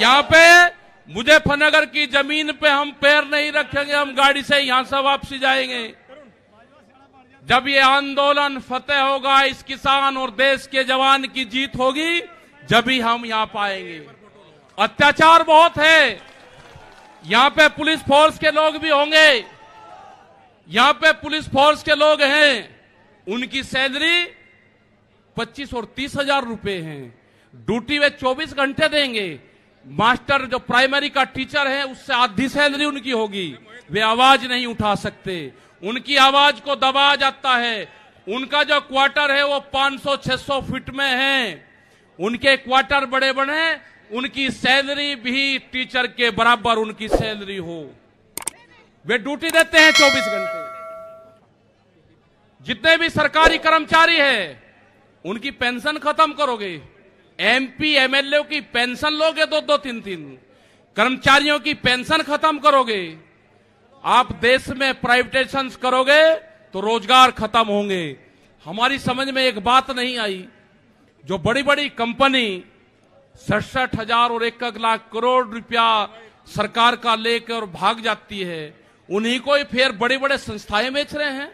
यहाँ पे मुजफ्फरनगर की ज़मीन पे हम पैर नहीं रखेंगे, हम गाड़ी से यहाँ से वापसी जाएँगे। जब ये आंदोलन फतेह होगा, इस किसान और देश के जवान की जीत होगी, जब ही हम यहाँ पाएँगे। अत्याचार बहुत है। यहाँ पे पुलिस फोर्स के लोग भी होंगे। यहाँ पे पुलिस फोर्स के लोग हैं। उनकी सैलरी 25 और तीस हज़ार रुपए है। ड्यूटी वे 24 घंटे देंगे। मास्टर जो प्राइमरी का टीचर है, उससे आधी सैलरी उनकी होगी। वे आवाज़ नहीं उठा सकते। उनकी आवाज़ को दबाया जाता है। उनका जो क्वार्टर है, वो 500-600 फीट में है। उनके क्वार्टर बड़े बड़े उनकी सैलरी भी टीचर के बराबर उनकी सैलरी हो। वे ड्यूटी देते हैं 24 घंटे। जितने भी सरकारी कर्मचारी हैं, उनकी पेंशन खत्म करोगे। एमपी एमएलए की पेंशन लोगे दो दो तीन तीन। कर्मचारियों की पेंशन खत्म करोगे। आप देश में प्राइवेटेशन करोगे तो रोज़गार खत्म होंगे। हमारी समझ में एक बात नहीं आई। जो बड़ी बड़ी कंपनी सड़सठ हज़ार और एक एक लाख करोड़ रुपया सरकार का लेकर भाग जाती है, उन्हीं को ही फिर बड़े बड़े संस्थाएँ बेच रहे हैं।